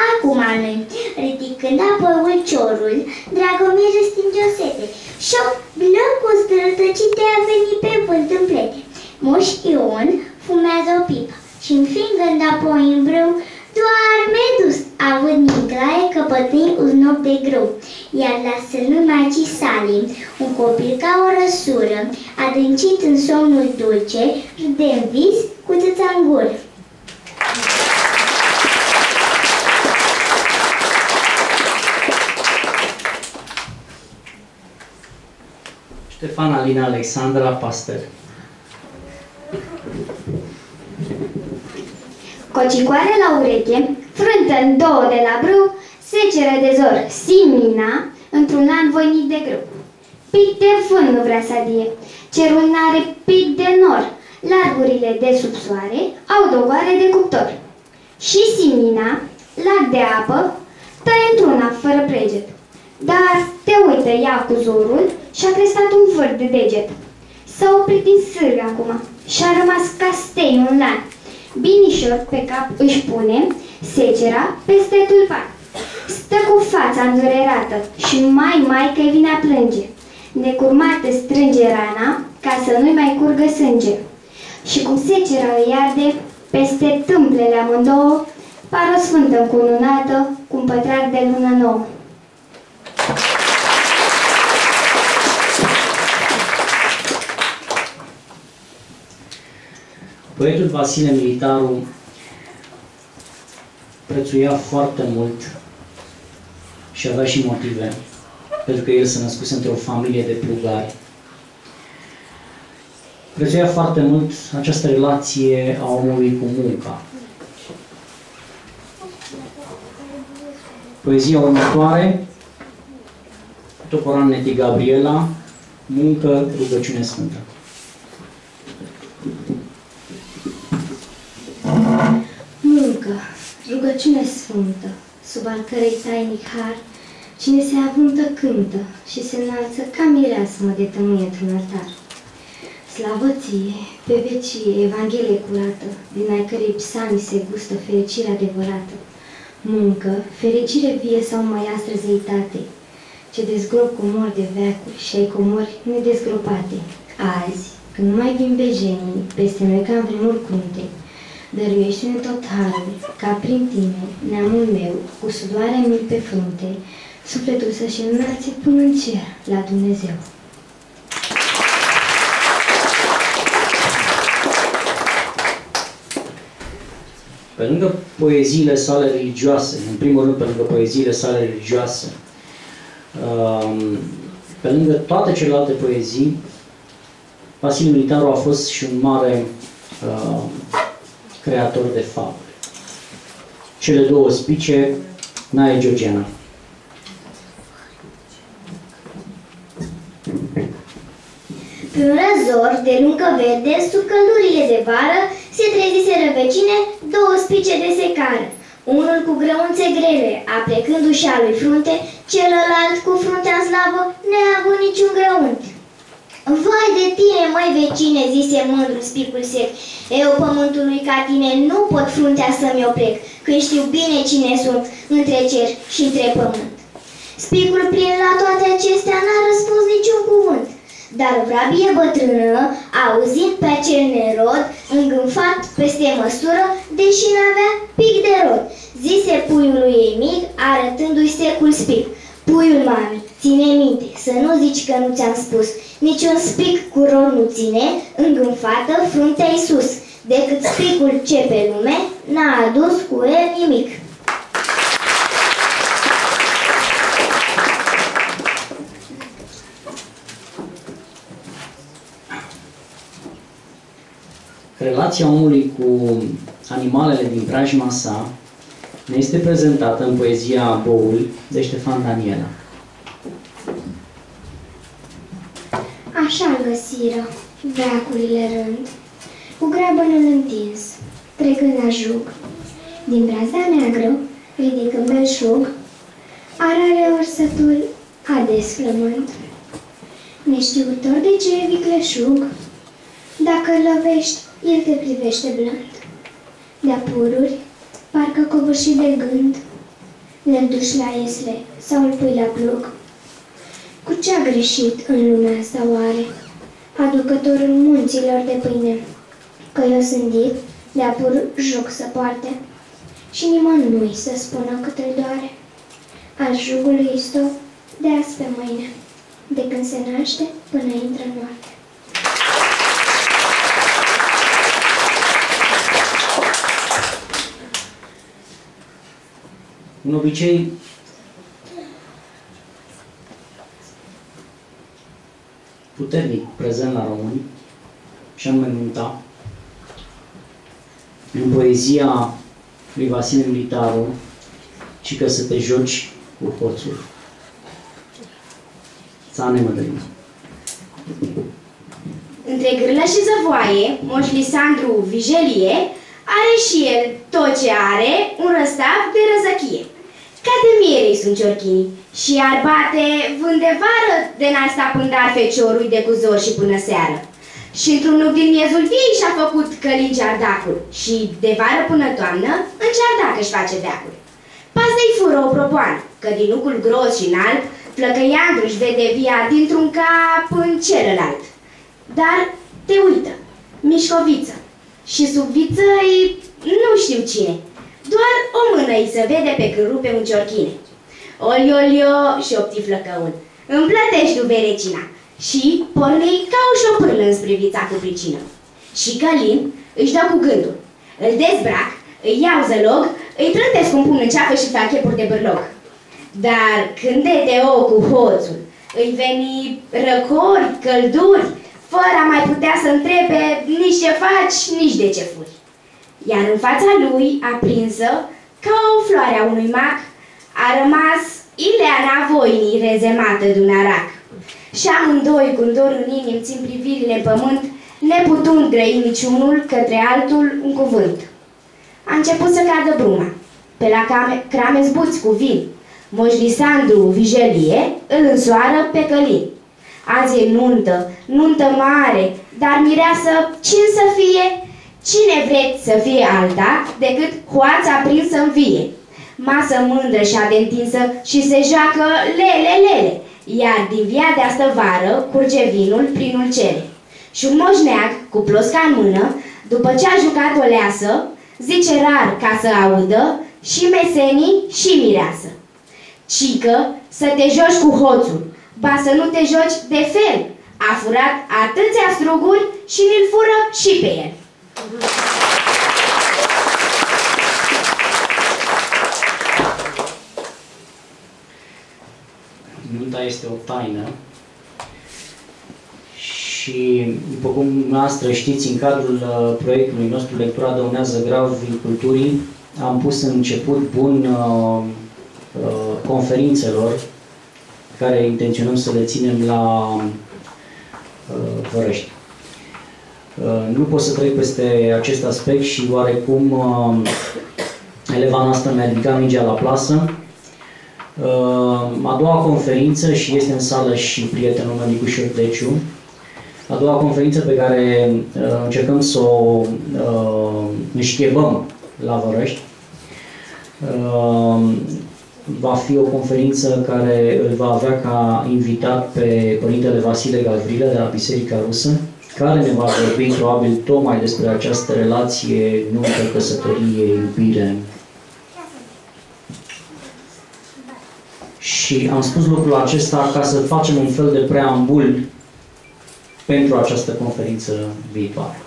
acum noi, ridicând apoi ulciorul, Dragomir stinge o sete. Și-o blăcu strătăcite a venit pe vânt în plete. Moș Ion fumează o pipă. și înfingând apoi în brâu, doarme dus, având Nicolae căpătâi un nop de grâu, iar la sânul Maicii sale, un copil ca o răsură, adâncit în somnul dulce, râde în vis cu țâța în gură. Ștefan Alina Alexandra Paster. Cocicoare la ureche, frântă în două de la brâu, seceră de zor, simina, într-un an voinic de grâu. Pic de vânt nu vrea să adie, cerul n-are pic de nor, largurile de sub soare au dogoare de cuptor. Și simina, lag de apă, tăie într-una fără preget. Dar te uită ea cu zorul și-a crescat un vârf de deget. S-a oprit din sârg acum și-a rămas ca stei un lan. Binișor pe cap își pune secera peste tulpan. Stă cu fața îndurerată și mai mai că vine a plânge. Necurmată strânge rana ca să nu-i mai curgă sânge. Și cum secera îi arde, peste tâmplele amândouă, pară o sfântă încununată cu un pătrar de lună nouă. Poetul Vasile Militaru prețuia foarte mult și avea și motive, pentru că el se născuse într-o familie de plugari. Prețuia foarte mult această relație a omului cu munca. Poezia următoare, Toporan Neti Gabriela, Muncă, rugăciune sfântă. Rugăciune sfântă, sub al cărei tainic har, cine se avântă cântă și se înalță ca mireasmă de tămâie într-un altar. Slavă ție, pe vecie, Evanghelie curată, din ai cărei psani se gustă fericirea adevărată. Muncă, fericire vie sau măiastră zeitate, ce dezgrop comori de veacuri și ai comori nedezgropate. Azi, când nu mai vin bejenii, peste noi ca în vremuri crunte, Dăruiește-ne tot harul, ca prin tine, neamul meu, cu sudoarea mii pe frunte, sufletul să-și înalțe până în cer, la Dumnezeu. Pe lângă poeziile sale religioase, în primul rând pe lângă poeziile sale religioase, um, pe lângă toate celelalte poezii, Vasile Militaru a fost și un mare uh, creator de fabule. Cele două spice, Nae Georgiana. Pe un răzor de luncă verde, sub căldurile de vară, se treziseră vecine două spice de secară. Unul cu grăunțe grele, aplecându-și a lui frunte, celălalt cu fruntea în slavă, neavând niciun grăunt. Vai de tine, măi vecine, zise mândru spicul sec, eu pământului ca tine nu pot fruntea să-mi oprec, când știu bine cine sunt între cer și între pământ. Spicul plin la toate acestea n-a răspuns niciun cuvânt. Dar vrabie bătrână, auzind pe acel nerod, îngânfat peste măsură, deși n-avea pic de rod, zise puiului ei mic, arătându-i secul spic. Puiul mami, ține minte, să nu zici că nu ți-am spus, niciun spic cu rod nu ține, îngânfată fruntea sus, decât spicul ce pe lume n-a adus cu el nimic. Relația omului cu animalele din preajma sa ne este prezentată în poezia Boul de Ștefan Daniela. Așa găsiră veacurile rând, cu grabă în întins, trecând la jug. Din braza neagră, ridicând belșug, arare orsătul ades flământ. Neștiutor de ce vicleșug, dacă îl lovești, el te privește blând. De-a pururi, parcă covârșit de gând, le duci la esle sau îl pui la plug. Cu ce-a greșit în lumea asta oare, aducătorul munților de pâine? Că eu sunt dit de a pur joc să poarte și nimănui să spună cât îl doare. Al jugului stop de azi pe mâine, de când se naște până intră noapte. În obicei, puternic prezent la români, și anume nunta, în poezia lui Vasile Militaru, ci că să te joci cu hoțul. Țane Mădălina. Între grâlă și zăvoaie, Moș Lisandru Vigelie are și el tot ce are, un răstav de răzăchie. Ca de mierei sunt ciorchinii și iar bate vânt de vară de n-ar sta pândar feciorul de cuzor și până seară. Și într-un nuc din miezul viei și-a făcut călin ceardacul și de vară până toamnă în ceardac își face deacul. Pază-i fură o propoană, că din nucul gros și înalt flăcăiandru își vede via dintr-un cap în celălalt. Dar te uită, mișcoviță, și sub viță nu știu cine, doar o mână îi se vede pe când rupe un ciorchine. Oliolio și opti flăcăun, îmi plătești tu berecina și porni ca o șopârlă înspre vița cu pricină. Și Călin își dă cu gândul, îl dezbrac, îi iau zălog, îi trântesc un pumn în ceafă și fac chepuri de bârlog. Dar când de o cu hoțul, îi veni răcori, călduri, fără a mai putea să întrebe nici ce faci, nici de ce furi. Iar în fața lui, aprinsă, ca o floare a unui mac, a rămas Ileana voinii rezemată de un arac. Și amândoi, cu dor în inim, țin privirile în pământ, neputând grăi niciunul către altul un cuvânt. A început să cadă bruma. Pe la crame zbuți cu vin. Moș Lisandru Vigelie îl însoară pe Călin. Azi e nuntă, nuntă mare, dar mireasă cine să fie? Cine vreți să fie alta decât hoața prinsă în vie? Masă mândră și adentinsă și se joacă lele, lele, iar din via de astă vară curge vinul prin ulcele. Și un moșneag, cu plosca în mână, după ce a jucat o leasă, zice rar ca să audă și mesenii și mireasă. Cică să te joci cu hoțul, ba să nu te joci de fel. A furat atâția struguri și ne-l fură și pe el. Nunta este o taină și, după cum noastră știți, în cadrul uh, proiectului nostru Lectura dăunează grav culturii, am pus în început bun uh, uh, conferințelor care intenționăm să le ținem la uh, Vărăști. Uh, nu pot să trec peste acest aspect și oarecum uh, eleva noastră mi-a ridicat mingea la plasă. A doua conferință, și este în sală și prietenul meu Nicușor Deciu, a doua conferință pe care încercăm să o înșchebăm la Vărăști, va fi o conferință care îl va avea ca invitat pe Părintele Vasile Gavrilă de la Biserica Rusă, care ne va vorbi probabil tocmai despre această relație, nuntă, căsătorie, iubire. Și am spus lucrul acesta ca să facem un fel de preambul pentru această conferință viitoare.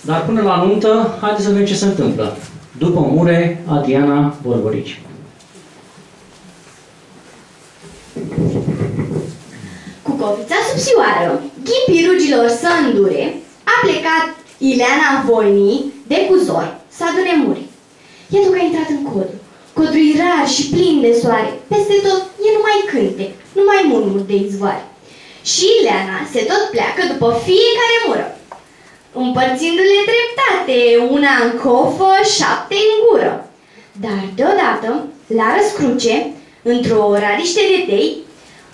Dar până la nuntă, haideți să vedem ce se întâmplă. După Mure, Adriana Borborici. Cu copița subțioară, ghipii rugilor să îndure, a plecat Ileana Voinii de cuzor să adune muri. Iată că a intrat în cod. Codul rar și plin de soare. Peste tot e numai cânte, numai murmur de izvoare. Și Ileana se tot pleacă după fiecare mură împărțindu-le dreptate, una în cofă, șapte în gură. Dar deodată, la răscruce, într-o rariște de tei,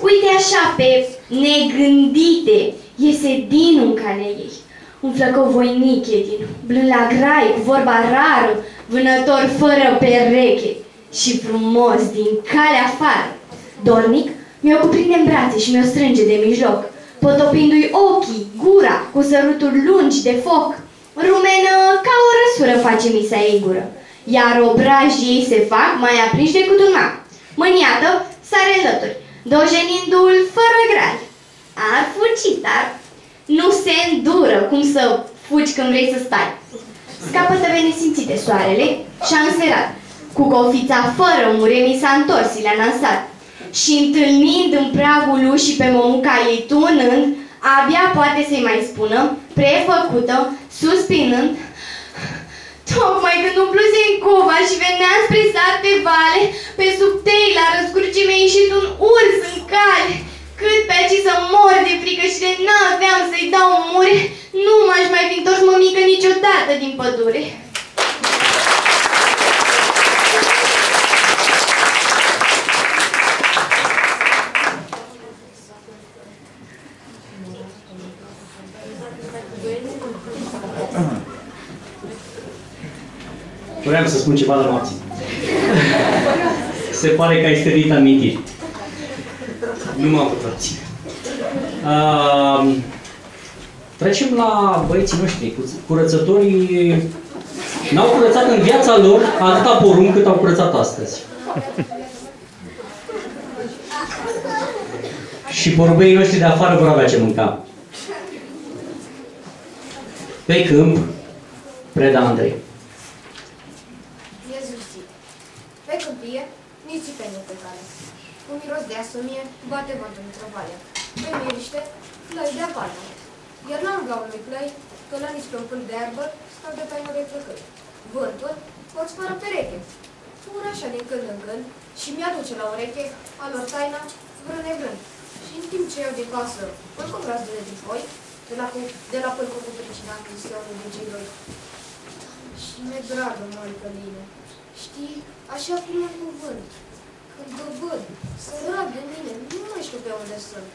uite așa pe negândite, iese din un cane ei. Un flăcău voinic e din, blând la grai, cu vorba rară, vânător fără pereche și frumos din calea afară. Dornic, mi-o cuprinde în brațe și mi-o strânge de mijloc potopindu-i ochii, gura, cu săruturi lungi de foc. Rumenă ca o răsură face misa ei gură, iar obrajii ei se fac mai aprinși decât un mac. Mâniată sare lături, dojenindu-l fără grai. Ar fugi, dar nu se îndură cum să fugi când vrei să stai. Scapă-te nesimțite soarele și-a înserat. Cu gofița fără mure mi s-a întors, le-a lansat. Și întâlnind în pragul ușii pe momuca ei tunând, abia poate să-i mai spună, prefăcută, suspinând, Tocmai când umpluse în cova și venea spre sat pe vale, pe sub tei la răscurge mi-a ieșit un urs în cale. Cât pe aici să mor de frică și de n-aveam să-i dau mure, nu m-aș mai fi întors mămică niciodată din pădure. Vreau să spun ceva la Marții. Se pare că ai stărit amintiri. Nu m-am putut ține. Uh, trecem la băieții noștri. Curățătorii n-au curățat în viața lor atâta porumb cât au curățat astăzi. Și porumbei noștri de afară vor avea ce mânca. Pe câmp, preda Andrei. Pe câmpie, nisipenie pe cale. Cu miros de asumie, bate vântul într-o vale. Pe miriște, flăi de apalmă. Iar la gaunului plăi, călăniți pe un pâl de erbă, stau de taină de plăcări. Vântul, o sfară pereche. Fură așa din când în când și mi-aduce la ureche a lor taina vrând nevrând. Și în timp ce eu de casă, îl cum de din foi, de la, cu, de la pâlcă cu pricina cristianului de cei doi. Și mi-e dragă, măi, Căline. Știi, așa primul cuvânt, când vă văd, sărat de mine, nu mai știu pe unde sunt.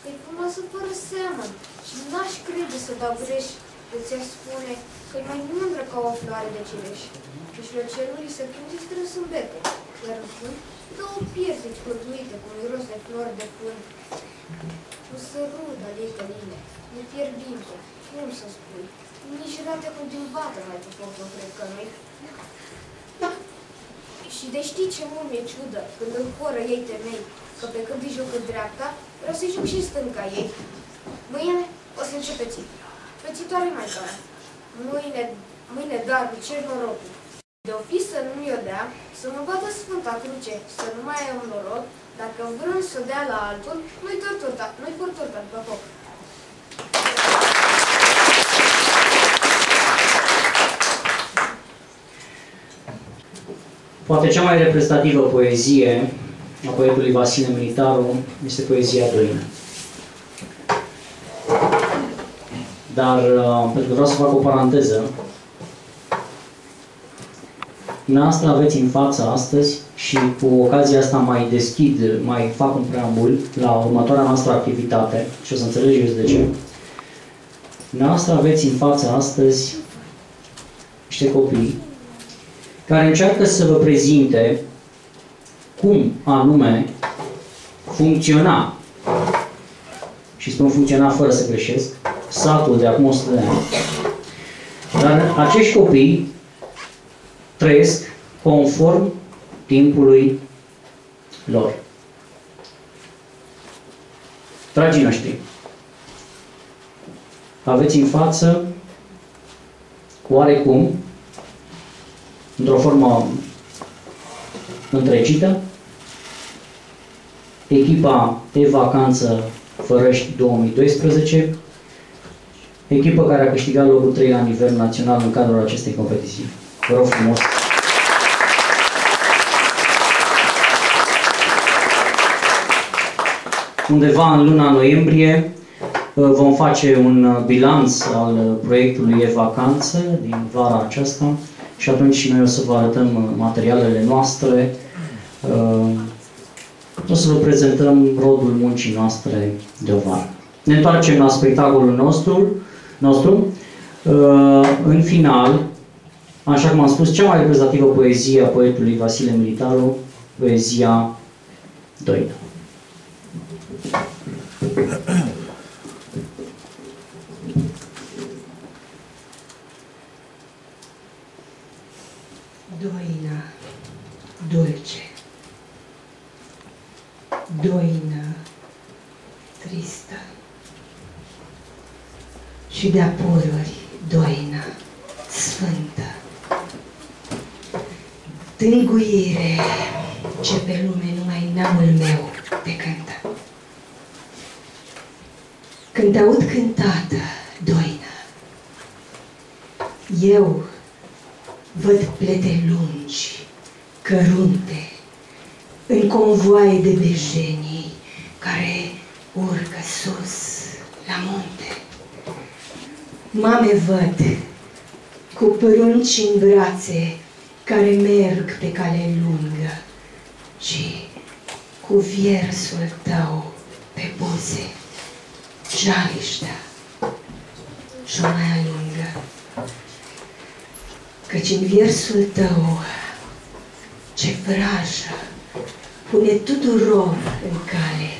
Că-i frumoasă fără seamă și n-aș crede să dau greș de ți-a spune că e mai mândră ca o floare de cireș. Și șlăcelului se prinde strâns în bete, iar în fund, două piese scurtuite cu miros de flori de fund. Nu să rudă de căline, ne fierbinte, cum să spui, nici rate cu din vată mai pe foc, nu cred că nu și de știi ce mult mi-e ciudă când în horă ei temei, că pe când îi joc în dreapta, vreau să-i joc și stânca ei. Mâine o să începeți. Pețitoare mai tare. Mâine, mâine darul cer norocul. De o fi să nu mi-o dea, să mă bată Sfânta Cruce, să nu mai am noroc, dacă vrând să dea la altul, nu-i torturta, nu-i torturta după foc. Poate cea mai reprezentativă poezie a poetului Vasile Militaru este poezia Doină. Dar, uh, pentru că vreau să fac o paranteză, Dumneavoastră aveți în față astăzi și cu ocazia asta mai deschid, mai fac un preambul la următoarea noastră activitate și o să înțelegeți de ce. Dumneavoastră aveți în față astăzi niște copii care încearcă să vă prezinte cum anume funcționa, și spun funcționa fără să greșesc, satul de acum 100 de ani. Dar acești copii trăiesc conform timpului lor. Dragii noștri, aveți în față oarecum într-o formă întregită. Echipa de vacanță Fărăști 2012, echipă care a câștigat locul 3 la nivel național în cadrul acestei competiții. Vă rog frumos! Undeva în luna noiembrie uh, vom face un uh, bilanț al uh, proiectului E-Vacanță din vara aceasta și atunci și noi o să vă arătăm uh, materialele noastre, uh, o să vă prezentăm rodul muncii noastre de vară. Ne întoarcem la spectacolul nostru, nostru. Uh, în final, așa cum am spus, cea mai reprezentativă poezie a poetului Vasile Militaru, poezia Doina. Doina dulce, doina tristă și de-a pururi doina sfântă. Tânguire ce pe lume numai neamul meu te cântă. Când aud cântată doina, eu văd plete lungi, cărunte, în convoaie de bejenii care urcă sus la munte. Mame văd cu prunci în brațe care merg pe cale lungă și cu viersul tău pe buze, jaliștea și o mai alungă. Căci în viersul tău ce vrajă pune tuturor în cale,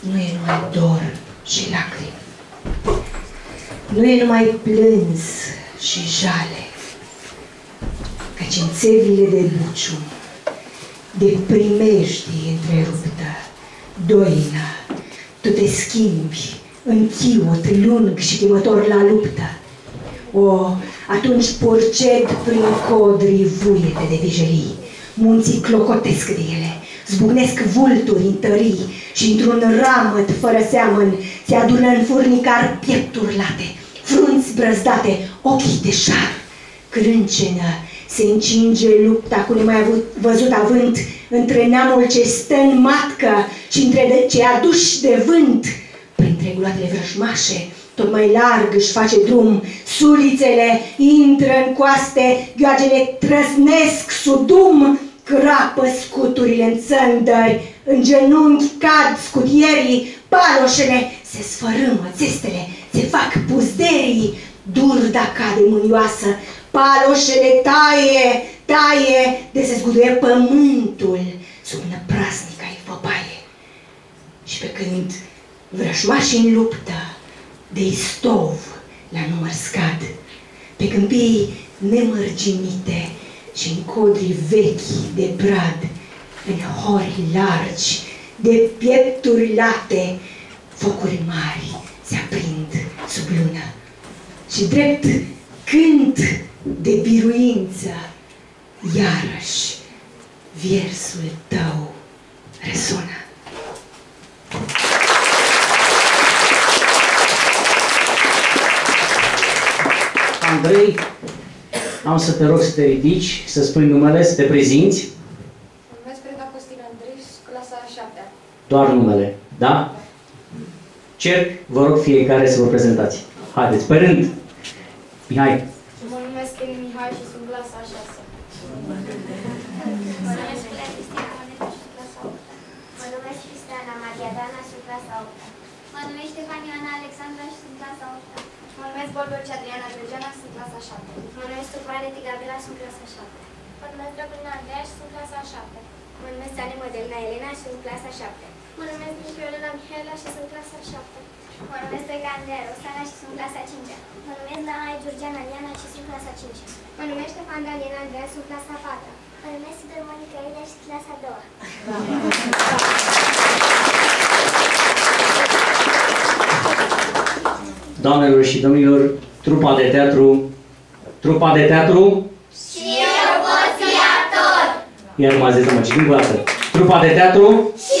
nu e numai dor și lacrimi, nu e numai plâns și jale, căci în țevile de bucium, de primești întreruptă, doina, tu te schimbi în chiot lung și chemător la luptă. O, atunci porced prin codri vuiete de vijelii, munții clocotesc de ele, zbucnesc vulturi în tării și într-un ramăt fără seamăn se adună în furnicar piepturi late, frunți brăzdate, ochii de șar, crâncenă, se încinge lupta cu nemai avut, văzut avânt între neamul ce stă în matcă și între de, ce aduși de vânt. Printre gulatele vrășmașe, tot mai larg își face drum, sulițele intră în coaste, gheoagele trăznesc sudum, crapă scuturile în țăndări, în genunchi cad scutierii, paloșele se sfărâmă, țestele se fac puzderii, durda cade mânioasă, paloșele taie, taie, de se zguduie pământul. Sub năprasnica ei făpaie. Și pe când vrășmașii în luptă, de istov la număr scad, pe câmpii nemărginite și în codri vechi de brad, în hori largi, de piepturi late, focuri mari se aprind sub lună. Și drept cânt de biruință, iarăși versul tău resonă. Andrei, am să te rog să te ridici, să spui numele, să te prezinți. Mă numesc Freda Costin Andris, clasa a 7 Doar numele, da? Cer, vă rog fiecare să vă prezentați. Haideți, pe rând. Mihai. Mă numesc Eli Mihai și sunt clasa a 6 Mă numesc Cristina Moneta și clasa 8 Mă numesc Cristiana Maria Dana și clasa 8 Mă numesc Ștefania Ana Alexandra și sunt clasa 8 Mă numesc Bolbeci Adriana Georgiana și sunt clasa 7 Mă numesc Tupareti Gabriela și sunt clasa 7 Mă numesc Drăgulina Andreea și sunt clasa 7 Mă numesc Ane Modelina Elena și sunt clasa 7 Mă numesc Nicolina Mihaela și sunt clasa 7 Mă numesc Stoica Andreea Rosana și sunt clasa 5 Mă numesc Dana Georgiana Liana și sunt clasa 5 Mă numesc Ștefan Daniela Andreea și sunt clasa 4 Mă numesc Sidor Monica Ilia și sunt clasa 2 Doamnelor și domnilor, trupa de teatru, trupa de teatru, Și eu pot fi actor! iar m-a zis să mă citim cu dată. Trupa de teatru, Și